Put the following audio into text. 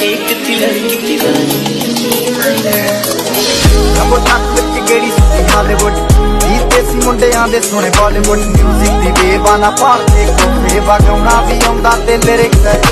लड़की की रानी ਤੱਕ ਵਿੱਚ ਕਿਹੜੀ ਸੁਣੀ ਹਾਲੀਵੁੱਡ ਗੀਤ ਦੇਸੀ ਮੁੰਡਿਆਂ ਦੇ ਸੋਹਣੇ ਬਾਲੀਵੁੱਡ ਮਿਊਜ਼ਿਕ ਦੀ ਬੇਬਾਨਾ ਭਾਰਤੇ ਕੋਲੇ ਵਗਾਉਣਾ ਵੀ ਆਉਂਦਾ ਤੇ ਲਿਰਿਕਸ